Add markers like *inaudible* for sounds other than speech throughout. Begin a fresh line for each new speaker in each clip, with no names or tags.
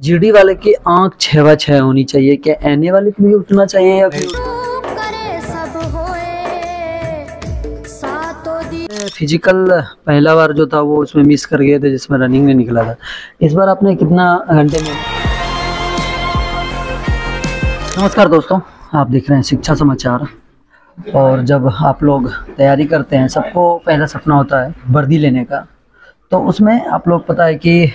GD वाले की आँख छः व छः होनी चाहिए। क्या एनए वाले की भी उतना चाहिए या फिर फ़िज़िकल पहला बार जो था वो उसमें मिस कर गए थे जिसमें रनिंग में निकला था। इस बार आपने कितना घंटे में नमस्कार दोस्तों आप देख रहे हैं शिक्षा समाचार। और जब आप लोग तैयारी करते हैं सबको पहला सपना होता है वर्दी लेने का। तो उसमें आप लोग पता है कि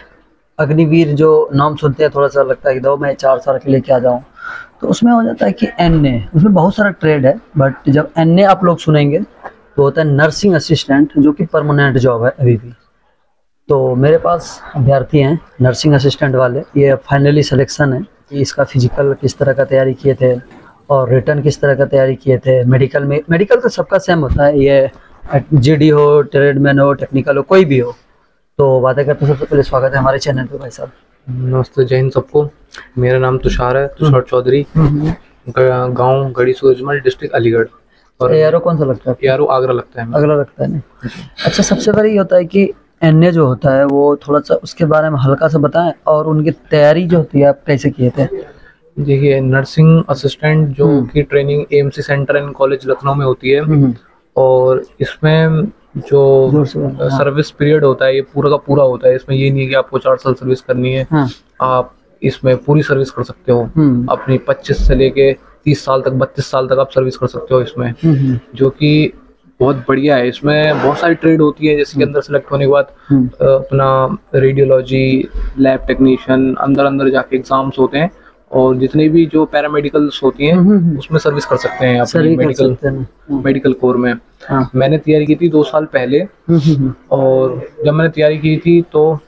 अग्निवीर जो नाम सुनते हैं, थोड़ा सा लगता है कि दो, मैं चार साल के लिए क्या जाऊँ। तो उसमें हो जाता है कि एन ए उसमें बहुत सारा ट्रेड है बट जब एन ए आप लोग सुनेंगे तो होता है नर्सिंग असिस्टेंट जो कि परमानेंट जॉब है अभी भी। तो मेरे पास अभ्यर्थी हैं नर्सिंग असिस्टेंट वाले, ये फाइनली सिलेक्शन है कि इसका फ़िज़िकल किस तरह का तैयारी किए थे, और रिटर्न किस तरह का तैयारी किए थे मेडिकल में मेडिकल तो सबका सेम होता है, ये जीडी हो ट्रेडमैन हो टेक्निकल हो, कोई भी हो। तो बातें करते सबसे पहले स्वागत है हमारे चैनल पे भाई साहब।
नमस्ते जय हिंद सबको। मेरा नाम तुषार है तुषार चौधरी। गाँव गढ़ी सूरजमल डिस्ट्रिक्ट अलीगढ़। और
एरो कौन सा लगता है?
यारो आगरा लगता है
अगला लगता है अच्छा सबसे पहले ये होता है कि एन जो होता है वो थोड़ा सा उसके बारे में हल्का सा बताएँ और उनकी तैयारी जो होती है आप कैसे किए थे?
देखिए नर्सिंग असिस्टेंट जो
हम्म।
की training AMC centre and college Lucknow में होती है।
हम्म,
और इसमें जो
हाँ।
सर्विस पीरियड होता है ये पूरा का पूरा होता है। इसमें ये नहीं है कि आपको चार साल सर्विस करनी है।
हाँ।
आप इसमें पूरी सर्विस कर सकते हो।
हम्म,
अपनी 25 से लेके 30 साल तक 32 साल तक आप सर्विस कर सकते हो इसमें।
हम्म, हम्म,
जो कि बहुत बढ़िया है। इसमें बहुत सारी ट्रेड होती है जैसे कि अंदर सेलेक्ट होने के बाद अपना रेडियोलॉजी लैब टेक्नीशियन अंदर अंदर जाके एग्ज़ाम्स होते हैं। और जितने भी जो पैरामेडिकल्स होती हैं
हम्म, हम्म,
उसमें सर्विस कर सकते हैं अपनी मेडिकल
हैं। हाँ,
मेडिकल कोर में।
हाँ।
मैंने तैयारी की थी दो साल पहले।
हम्म, हम्म, हम्म,
और जब मैंने तैयारी की थी तो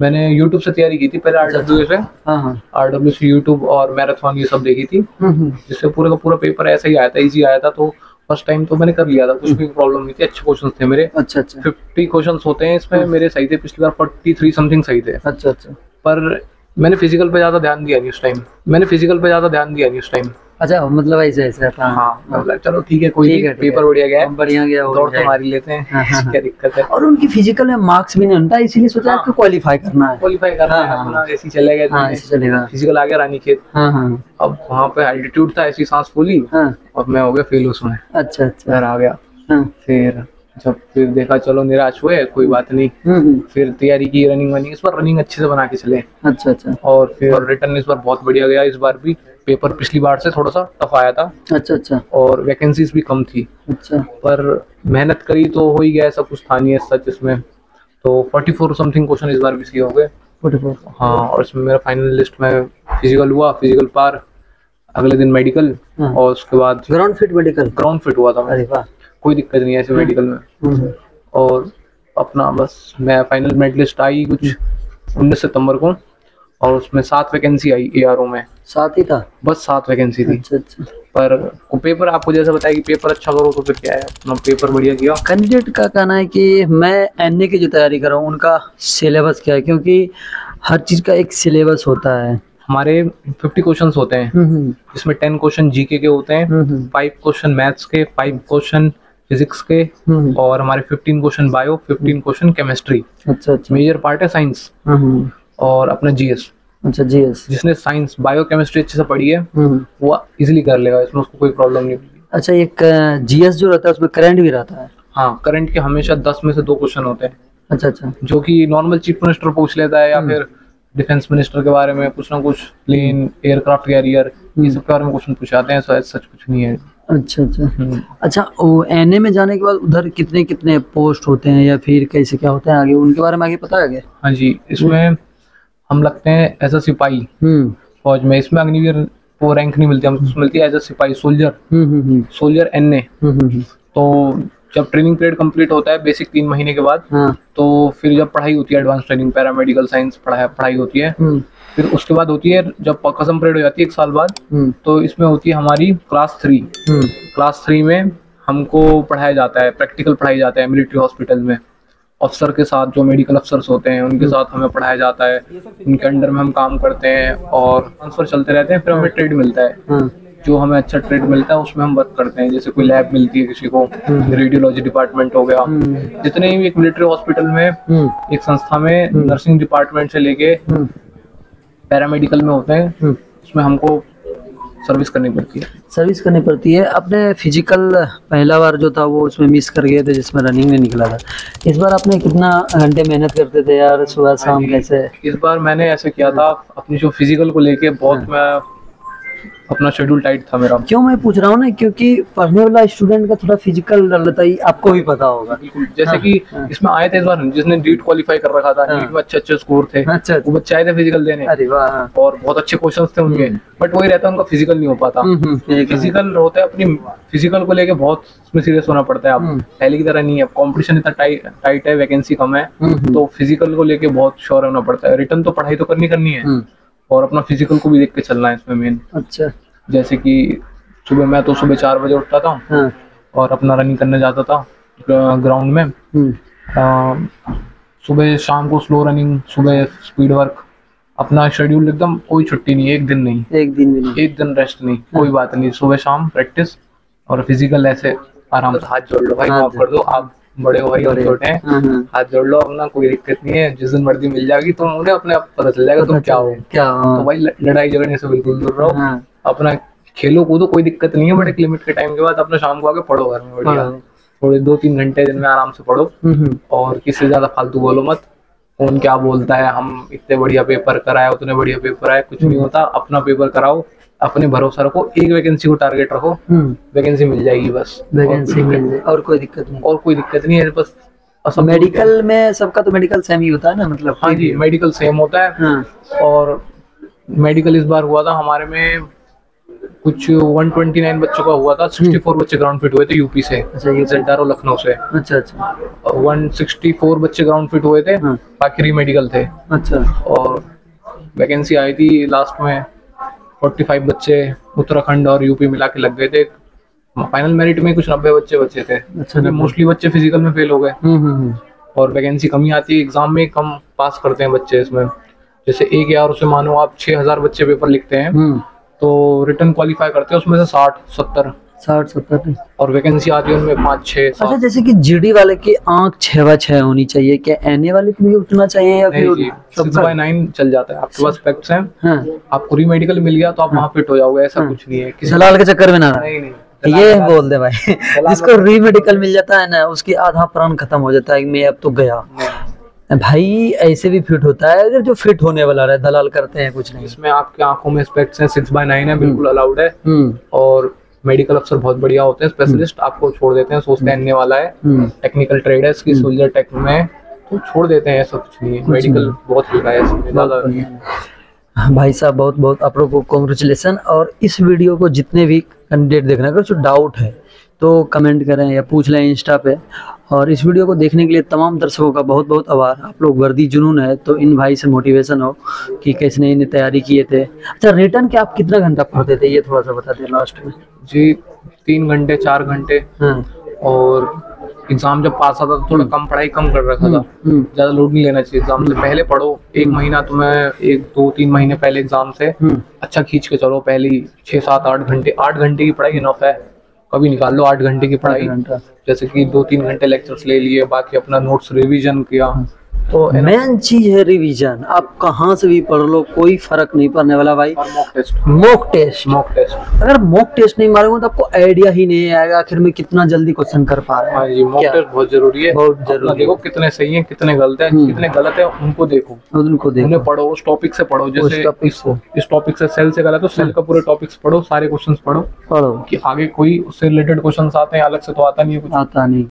मैंने यूट्यूब से तैयारी की थी पहले आर डब्ल्यू से।
हाँ हाँ।
आर डब्ल्यू से यूट्यूब और मैराथन ये सब देखी थी।
हम्म, हम्म,
जिससे पूरा का पूरा पेपर ऐसा ही आया था इजी आया था तो फ़र्स्ट टाइम तो मैंने कर लिया था कुछ भी प्रॉब्लम नहीं थी अच्छे क्वेश्चन थे मेरे।
अच्छा अच्छा।
फिफ्टी क्वेश्चन होते हैं इसमें मेरे सही थे पिछली बार फोर्टी थ्री समथिंग सही थे।
अच्छा अच्छा।
पर मैंने फ़िज़िकल पे ज़्यादा ध्यान दिया नहीं उस टाइम मैंने फ़िज़िकल पे ज़्यादा ध्यान दिया नहीं उस टाइम
अच्छा मतलब ऐसे ऐसे था
हाँ मतलब चलो ठीक है कोई
ठीक है, है।
पेपर बढ़िया गया
बढ़िया गया
दौड़ तो। मार ही लेते
हाँ, हाँ,
हैं
हाँ।
क्या दिक्कत है?
और उनकी फ़िज़िकल में मार्क्स भी नहीं होता इसीलिए सोचा
हाँ।
आपको क्वालिफाई करना है।
क्वालिफाई करना
हाँ,
है
हाँ,
अपना ऐसे ही चले गए
हाँ ऐसे चलेगा
फ़िज़िकल आ गया रानी खेत
हाँ हाँ।
अब वहाँ पे एल्टीट्यूड था ऐसी सांस फूली।
हाँ।
और मैं हो गया फेल उसमें
अच्छा अच्छा।
आ गया।
हाँ।
फिर जब फिर देखा चलो निराश हुए कोई बात नहीं।
हम्म, हम्म,
फिर तैयारी की रनिंग वनिंग इस बार रनिंग अच्छे से बना के चले।
अच्छा अच्छा।
और फिर रिटर्न इस बार बहुत बढ़िया गया। इस बार भी पेपर पिछली बार से थोड़ा सा टफ आया था।
अच्छा अच्छा।
और वैकेंसीज भी कम थी।
अच्छा।
पर मेहनत करी तो हो ही गया ऐसा कुछ था नहीं है सच इसमें तो 44 समथिंग क्वेश्चन इस बार भी सही हो गए।
फोर्टी फोर
हाँ और इसमें मेरा फाइनल लिस्ट में फ़िज़िकल हुआ फ़िज़िकल पार अगले दिन मेडिकल
हाँ।
और उसके बाद
ground fit medical
ground fit हुआ था।
अरे वाह।
कोई दिक्कत नहीं है ऐसे मेडिकल में।
हम्म,
और अपना बस मैं फाइनल मेरिट लिस्ट आई कुछ उन्नीस सितंबर को और उसमें सात वैकेंसी आई ए में।
साथ ही था?
बस सात वैकेंसी थी।
अच्छा अच्छा।
पर पेपर आपको जैसे बताया कि पेपर अच्छा करो तो फिर क्या है? अपना पेपर बढ़िया किया।
कैंडिडेट का कहना है कि मैं एन की जो तैयारी कर रहा हूँ उनका सिलेबस क्या है? क्योंकि हर चीज़ का एक सिलेबस होता है।
हमारे फिफ्टी क्वेश्चन होते हैं।
हम्म, हम्म,
जिसमें 10 क्वेश्चन जीके के होते हैं
हम्म, हम्म,
फाइव क्वेश्चन मैथ्स के फाइव क्वेश्चन फिजिक्स के
हम्म,
और हमारे 15 क्वेश्चन बायो 15 क्वेश्चन केमिस्ट्री
अच्छा अच्छा।
मेजर पार्ट है साइंस
हम्म, हम्म,
और अपना जीएस
अच्छा जी एस
जिसने साइंस बायो केमिस्ट्री अच्छे से पढ़ी है वो इजीली कर लेगा इसमें उसको कोई प्रॉब्लम नहीं होगी।
अच्छा एक जीएस जो रहता है उसमें करंट भी रहता है?
हाँ करंट के हमेशा दस में से दो क्वेश्चन होते हैं।
अच्छा अच्छा।
जो कि नॉर्मल चीफ मिनिस्टर पूछ लेता है या फिर डिफेंस मिनिस्टर के बारे में कुछ ना कुछ प्लेन एयरक्राफ्ट कैरियर ये सब के बारे में क्वेश्चन पूछाते हैं सच कुछ नहीं है।
अच्छा अच्छा।
हम्म।
अच्छा वो एन में जाने के बाद उधर कितने कितने पोस्ट होते हैं या फिर कैसे क्या होते हैं आगे? उनके बारे में आगे पता है क्या?
हाँ जी इसमें हम लगते हैं एज अ सिपाही।
हम्म।
फौज में इसमें अग्निवीर वो रैंक नहीं मिलती हमको मिलती है एज अ सिपाही soldier
hmm hmm hmm,
soldier an a
hmm, hmm,
तो जब ट्रेनिंग पीरियड कंप्लीट होता है बेसिक तीन महीने के बाद
हाँ।
तो फिर जब पढ़ाई होती है एडवांस ट्रेनिंग पैरामेडिकल साइंस पढ़ाई होती है
हम्म।
फिर उसके बाद होती है जब कसम पीरियड हो जाती है एक साल बाद
हम्म।
तो इसमें होती है हमारी क्लास थ्री
हम्म।
क्लास थ्री में हमको पढ़ाया जाता है प्रैक्टिकल पढ़ाया जाता है मिलिट्री हॉस्पिटल में। अफसर के साथ जो मेडिकल अफसर्स होते हैं उनके साथ हमें पढ़ाया जाता है। उनके अंडर में हम काम करते हैं और ट्रांसफ़र चलते रहते हैं फिर हमें ट्रेड मिलता है।
हाँ
जो हमें अच्छा ट्रेड मिलता है उसमें हम वर्क करते हैं। जैसे कोई लैब मिलती है किसी को रेडियोलॉजी डिपार्टमेंट हो गया। जितने भी एक मिलिट्री हॉस्पिटल में
हम्म।
एक संस्था में नर्सिंग डिपार्टमेंट से लेके
हम्म।
पैरामेडिकल में होते हैं
हम्म।
उसमें हमको सर्विस करनी पड़ती है।
सर्विस करनी पड़ती है। अपने फ़िज़िकल पहला बार जो था वो उसमें मिस कर गए थे जिसमें रनिंग नहीं निकला था। इस बार आपने कितना घंटे मेहनत करते थे यार सुबह शाम कैसे?
इस बार मैंने ऐसे किया था अपनी जो फ़िज़िकल को लेके बहुत मैं अपना शेड्यूल टाइट था मेरा।
क्यों मैं पूछ रहा हूँ ना क्योंकि पढ़ने वाला स्टूडेंट का थोड़ा फ़िज़िकल रहता ही आपको भी पता होगा।
बिल्कुल जैसे
हाँ,
कि
हाँ।
इसमें आए थे इस बार जिसने नीट क्वालिफाई कर रखा था
हाँ।
नीट में अच्छे अच्छे स्कोर थे
अच्छा
वो बच्चे आए थे फ़िज़िकल देने।
अरे वाह हाँ।
और बहुत अच्छे क्वेश्चन थे उनके बट वही रहता है उनका फ़िज़िकल नहीं हो पाता।
हम्म, हम्म।
फ़िज़िकल होता है अपनी फ़िज़िकल को लेके बहुत इसमें सीरियस होना पड़ता है।
हम्म।
आप पहले की तरह नहीं है कॉम्पिटिशन इतना टाइट है वैकेंसी कम है
हम्म, हम्म,
तो फ़िज़िकल को लेके बहुत श्योर होना पड़ता है। रिटर्न तो पढ़ाई तो करनी करनी है।
हम्म,
और अपना फ़िज़िकल को भी देख के चलना है इसमें मेन
अच्छा।
जैसे कि सुबह मैं तो सुबह चार बजे उठता था
हाँ।
और अपना रनिंग करने जाता था ग्राउंड में।
हम्म,
सुबह शाम को स्लो रनिंग सुबह स्पीड वर्क अपना शेड्यूल एकदम कोई छुट्टी नहीं एक दिन नहीं।
एक दिन भी नहीं।
एक दिन रेस्ट नहीं हाँ। कोई बात नहीं। सुबह शाम प्रैक्टिस और फ़िज़िकल ऐसे आराम से हाथ जोड़ लो भाई माफ़ कर दो आप बड़े भाई और छोटे हैं।
हाँ, हाँ।
हाथ जोड़ लो अपना कोई दिक्कत नहीं है। जिस दिन वर्दी मिल जाएगी तो उन्हें अपने आप पता चल जाएगा तुम क्या हो।
क्या
तो भाई लड़ाई झगड़ने से बिल्कुल दूर रहो।
हाँ,
अपना खेलो कूदो कोई दिक्कत नहीं है बट एक लिमिट के टाइम के बाद अपना शाम को आके पढ़ो घर में बढ़िया। थोड़े दो तीन घंटे दिन में आराम से पढ़ो।
हम्म, हम्म,
और किसी ज़्यादा फालतू बोलो मत। कौन क्या बोलता है हम इतने बढ़िया पेपर कराए उतने बढ़िया पेपर आए कुछ नहीं होता। अपना पेपर कराओ। अपने भरोसा रखो एक वैकेंसी को टारगेट रखो
हम्म,
वैकेंसी मिल जाएगी बस।
वैकेंसी मिल जाए। और कोई दिक्कत नहीं।
और कोई दिक्कत नहीं है बस असम
मेडिकल में सबका तो मेडिकल सेम ही होता है ना मतलब
हाँ जी मेडिकल सेम होता है।
हाँ।
और मेडिकल इस बार हुआ था हमारे में कुछ 129 बच्चों का हुआ था 64 बच्चे ग्राउंड फिट हुए थे यूपी से
अच्छा ये
लखनऊ से।
अच्छा अच्छा।
और 164 बच्चे ग्राउंड फिट हुए थे
हाँ।
बाकी री मेडिकल थे।
अच्छा।
और वैकेंसी आई थी लास्ट में। 45 बच्चे उत्तराखंड और यूपी मिला के लग गए थे। फाइनल मेरिट में कुछ नब्बे बच्चे बचे थे।
अच्छा।
मोस्टली बच्चे फ़िज़िकल में फेल हो गए।
हम्म हम्म हम्म,
और वैकेंसी कमी आती है एग्ज़ाम में कम पास करते हैं बच्चे इसमें। जैसे एक यार उसे मानो आप 6000 बच्चे पेपर लिखते हैं तो रिटर्न क्वालिफाई करते हैं उसमें से साठ सत्तर।
साठ सत्तर।
और वैकेंसी आती है उनमें पाँच छः
अच्छा जैसे कि जीडी वाले की आँख छह व छह होनी चाहिए क्या एनए वाले की भी उतना चाहिए या फिर
सिक्स बाय नाइन चल जाता है आपके पास स्पेक्ट्स हैं
हाँ
आपको री मेडिकल मिल गया तो आप वहाँ फिट हो जाओगे ऐसा कुछ नहीं है किसी
जलाल के चक्कर में ना।
नहीं नहीं
ये बोल दे भाई। *laughs* जिसको री मेडिकल मिल जाता है ना उसकी आधा प्राण खत्म हो जाता है मैं अब तो गया। भाई ऐसे भी फिट होता है अगर जो फिट होने वाला रहे दलाल करते हैं कुछ नहीं।
इसमें आपके आँखों में स्पेक्ट्स हैं सिक्स बाय नाइन है बिल्कुल अलाउड है।
हम्म।
और मेडिकल अफसर बहुत बढ़िया होते हैं स्पेशलिस्ट आपको छोड़ देते हैं सोचते हैं वाला है
हम्म।
टेक्निकल ट्रेड है इसकी सोल्जर टेक में तो छोड़ देते हैं ऐसा कुछ नहीं मेडिकल बहुत हल्का है इसमें ज़्यादा नहीं
भाई साहब बहुत बहुत आप लोगों को कॉन्ग्रेचुलेसन और इस वीडियो को जितने भी कैंडिडेट देखना रहे हैं अगर जो डाउट है तो कमेंट करें या पूछ लें इंस्टा पे। और इस वीडियो को देखने के लिए तमाम दर्शकों का बहुत बहुत आभार। आप लोग वर्दी जुनून है तो इन भाई से मोटिवेशन हो कि कैसे नई तैयारी किए थे। अच्छा रिटर्न के आप कितना घंटा पढ़ते थे? ये थोड़ा सा बता दें लास्ट में।
जी तीन घंटे चार घंटे।
हाँ।
और एग्ज़ाम जब पास आता था थोड़ा कम पढ़ाई कम कर रखा था।
हम्म
ज़्यादा लोड नहीं लेना चाहिए एग्ज़ाम से। पहले पढ़ो एक महीना तुम्हें एक दो तीन महीने पहले एग्ज़ाम से
हम्म।
अच्छा खींच के चलो। पहली छह सात आठ घंटे आठ घंटे की पढ़ाई इनफ है। कभी निकाल लो आठ घंटे की पढ़ाई। जैसे कि दो तीन घंटे लेक्चर्स ले लिए बाकी अपना नोट्स रिवीजन किया। तो
मेन चीज़ है रिवीजन आप कहाँ से भी पढ़ लो कोई फ़र्क नहीं पड़ने वाला भाई।
Mock test
mock test
mock test
अगर मॉक टेस्ट नहीं मारोगे तो आपको आइडिया ही नहीं आएगा आखिर में कितना जल्दी क्वेश्चन कर पा रहे
हाँ।
हैं
मॉक टेस्ट बहुत ज़रूरी है।
बहुत ज़रूरी
देखो कितने सही है कितने गलत हैं
हम्म।
कितने गलत है उनको देखो।
उनको देखो।
उन्हें पढ़ो उस टॉपिक से पढ़ो। जैसे इस टॉपिक से सेल से गलत तो सेल का पूरे टॉपिक्स पढ़ो सारे क्वेश्चन पढ़ो।
पढ़ो।
कि आगे कोई उससे रिलेटेड क्वेश्चन आते हैं अलग से तो आता नहीं है
आता नहीं।